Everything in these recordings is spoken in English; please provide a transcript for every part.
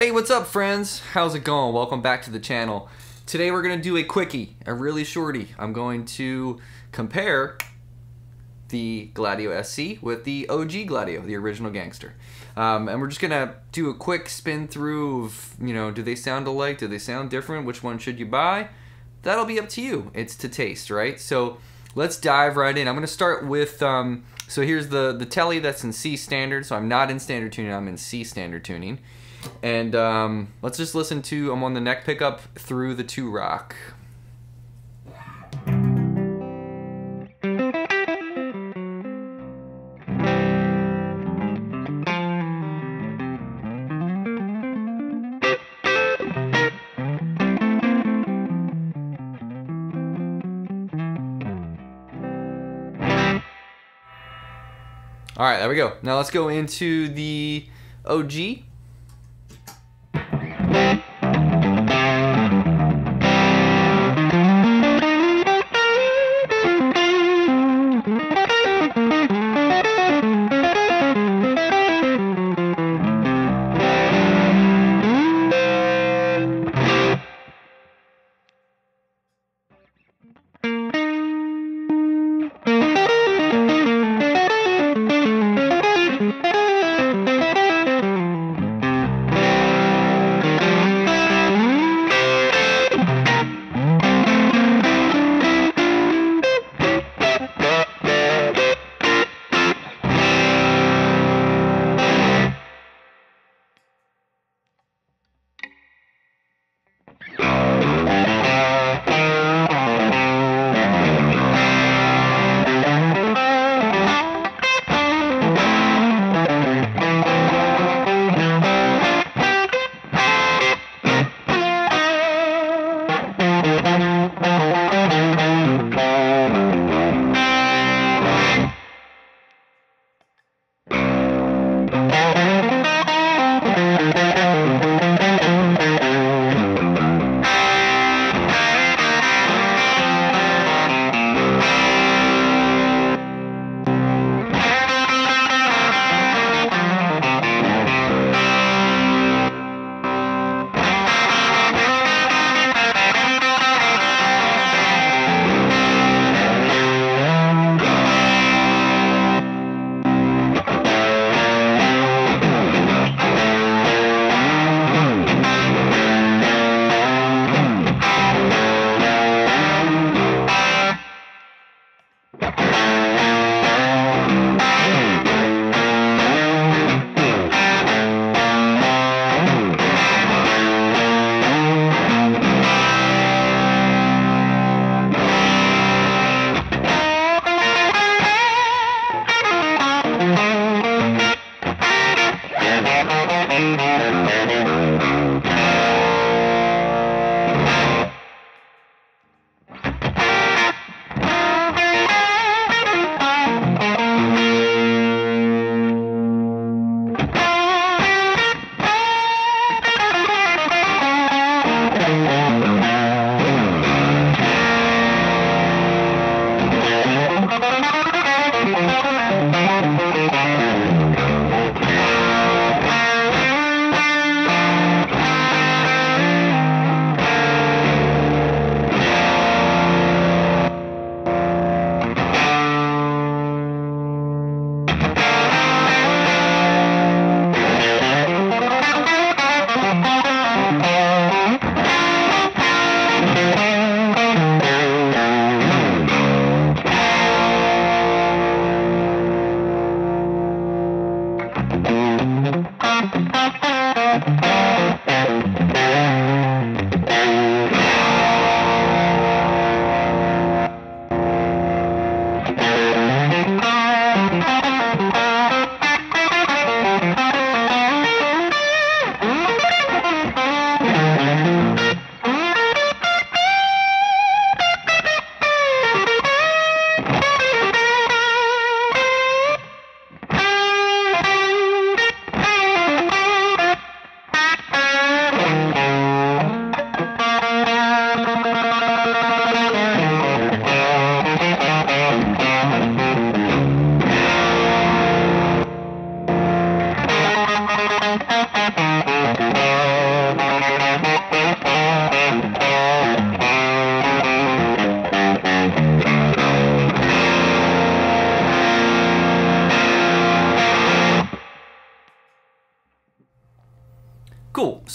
Hey, what's up friends? How's it going? Welcome back to the channel. Today we're going to do a quickie, a really shorty. I'm going to compare the Gladio SC with the OG Gladio, the original gangster. Um, and we're just going to do a quick spin through of, you know, do they sound alike? Do they sound different? Which one should you buy? That'll be up to you. It's to taste, right? So let's dive right in. I'm going to start with, um, so here's the, the telly that's in C standard. So I'm not in standard tuning, I'm in C standard tuning. And um, let's just listen to I'm on the neck pickup through the Two-Rock. All right, there we go. Now let's go into the OG.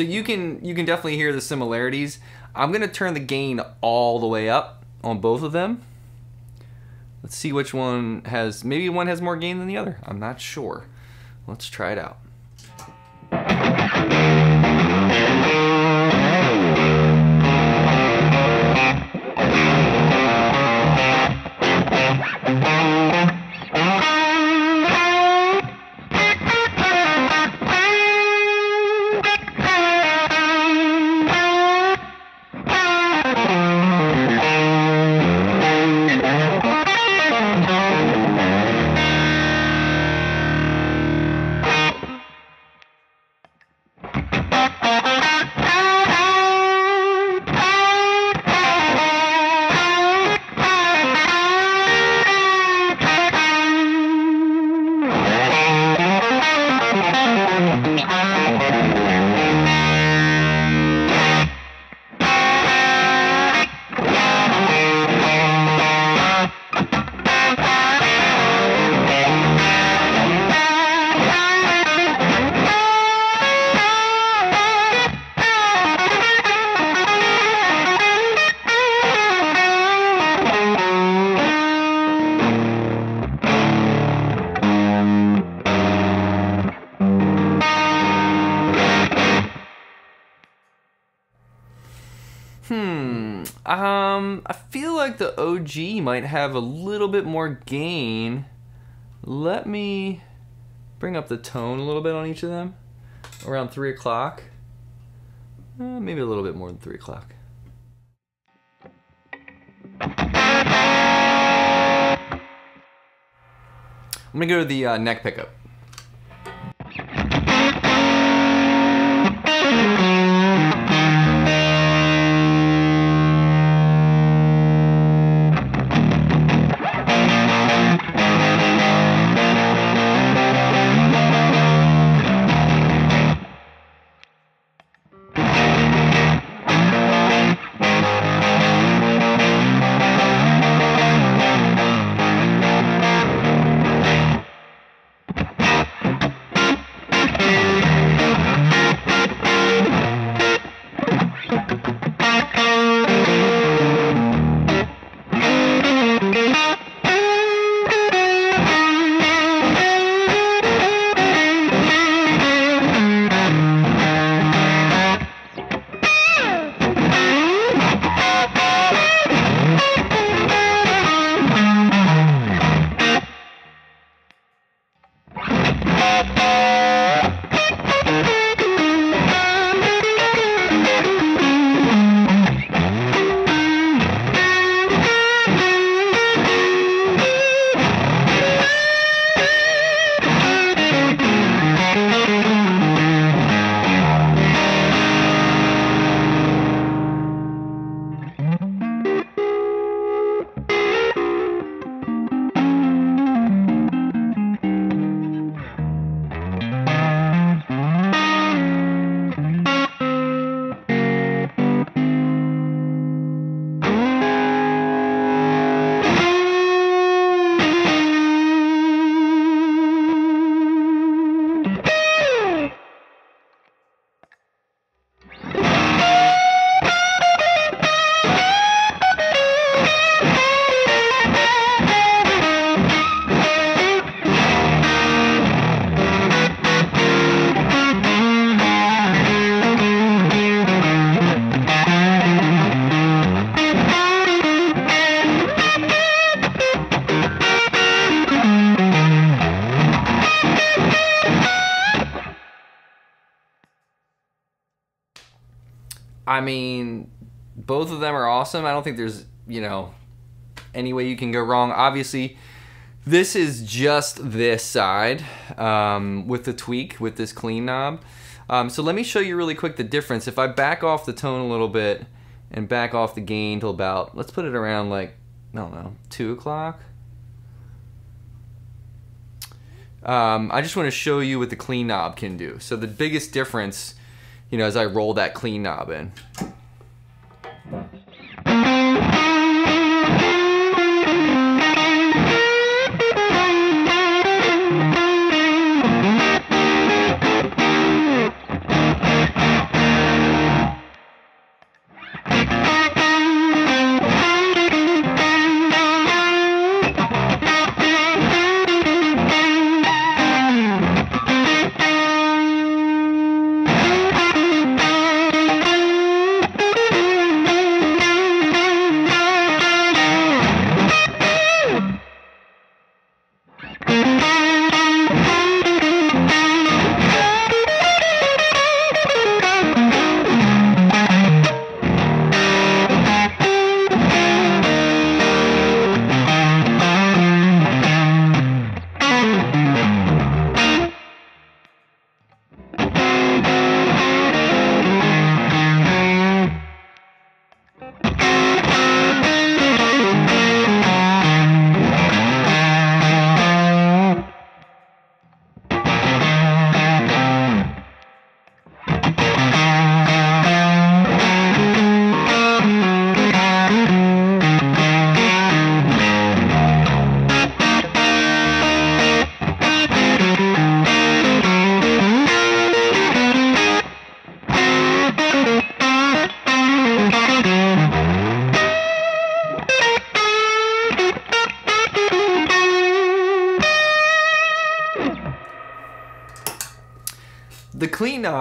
So you can you can definitely hear the similarities. I'm gonna turn the gain all the way up on both of them. Let's see which one has maybe one has more gain than the other. I'm not sure. Let's try it out. I feel like the OG might have a little bit more gain. Let me bring up the tone a little bit on each of them. Around three o'clock. Uh, maybe a little bit more than three o'clock. I'm gonna go to the uh, neck pickup. I mean, both of them are awesome. I don't think there's, you know, any way you can go wrong. Obviously, this is just this side um, with the tweak, with this clean knob. Um, so let me show you really quick the difference. If I back off the tone a little bit and back off the gain till about, let's put it around like, I don't know, 2 o'clock. Um, I just want to show you what the clean knob can do. So the biggest difference, you know, as I roll that clean knob in.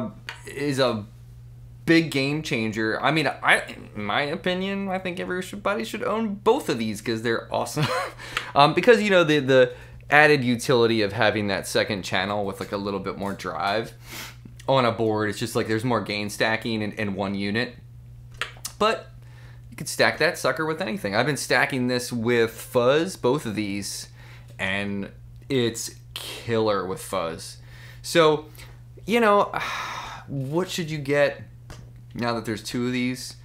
Clean is a big game changer. I mean, I, in my opinion, I think everybody should own both of these because they're awesome. um, because you know the the added utility of having that second channel with like a little bit more drive on a board. It's just like there's more gain stacking in, in one unit. But you could stack that sucker with anything. I've been stacking this with fuzz, both of these, and it's killer with fuzz. So, you know, what should you get now that there's two of these?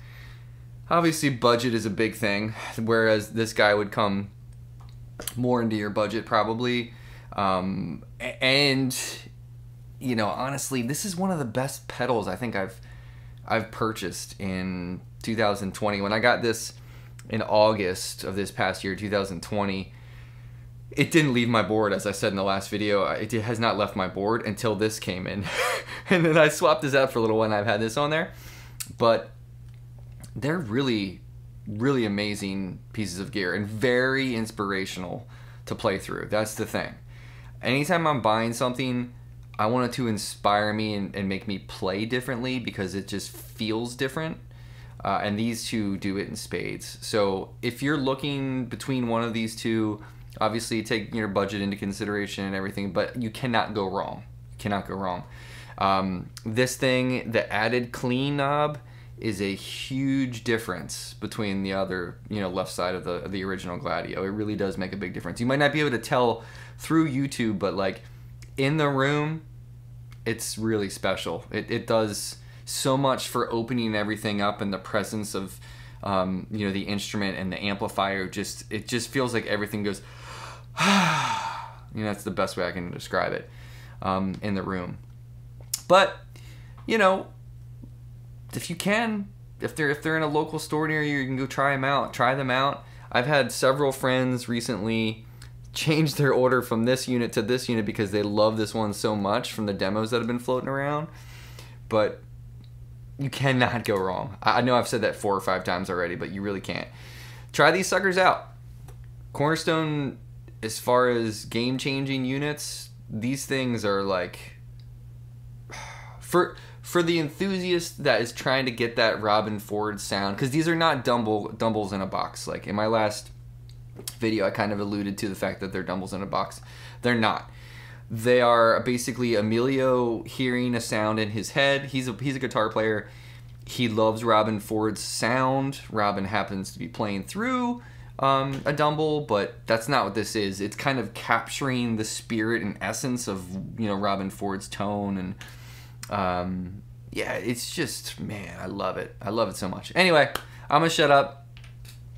Obviously, budget is a big thing, whereas this guy would come more into your budget probably. Um, and you know, honestly, this is one of the best pedals I think I've I've purchased in 2020. When I got this in August of this past year, 2020, it didn't leave my board, as I said in the last video. It has not left my board until this came in. and then I swapped this out for a little one I've had this on there. But they're really, really amazing pieces of gear and very inspirational to play through. That's the thing. Anytime I'm buying something, I want it to inspire me and, and make me play differently because it just feels different. Uh, and these two do it in spades. So if you're looking between one of these two, Obviously, take your budget into consideration and everything, but you cannot go wrong. You cannot go wrong. Um, this thing, the added clean knob, is a huge difference between the other, you know, left side of the the original Gladio. It really does make a big difference. You might not be able to tell through YouTube, but like in the room, it's really special. It, it does so much for opening everything up in the presence of um, you know the instrument and the amplifier. Just it just feels like everything goes you know, that's the best way I can describe it um, in the room. But, you know, if you can, if they're if they're in a local store near you, you can go try them out. Try them out. I've had several friends recently change their order from this unit to this unit because they love this one so much from the demos that have been floating around. But you cannot go wrong. I know I've said that four or five times already, but you really can't. Try these suckers out. Cornerstone as far as game changing units, these things are like for for the enthusiast that is trying to get that Robben Ford sound because these are not dumble dumbles in a box. Like in my last video, I kind of alluded to the fact that they're dumbles in a box. They're not. They are basically Emilio hearing a sound in his head. He's a he's a guitar player. He loves Robben Ford's sound. Robben happens to be playing through um, a Dumble, but that's not what this is. It's kind of capturing the spirit and essence of you know Robben Ford's tone and um, yeah, it's just man, I love it. I love it so much. Anyway, I'm gonna shut up.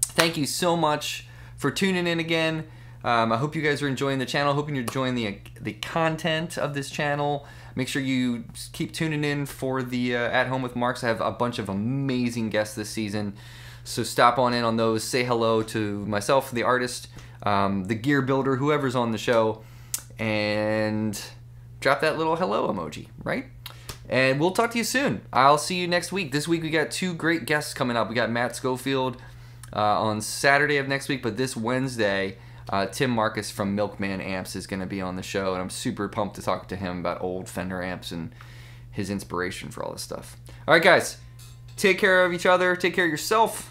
Thank you so much for tuning in again. Um, I hope you guys are enjoying the channel. Hoping you're enjoying the the content of this channel. Make sure you keep tuning in for the uh, At Home with Marks. I have a bunch of amazing guests this season. So stop on in on those. Say hello to myself, the artist, um, the gear builder, whoever's on the show, and drop that little hello emoji, right? And we'll talk to you soon. I'll see you next week. This week we got two great guests coming up. We got Matt Schofield uh, on Saturday of next week, but this Wednesday, uh, Tim Marcus from Milkman Amps is going to be on the show, and I'm super pumped to talk to him about old Fender amps and his inspiration for all this stuff. All right, guys, take care of each other, take care of yourself,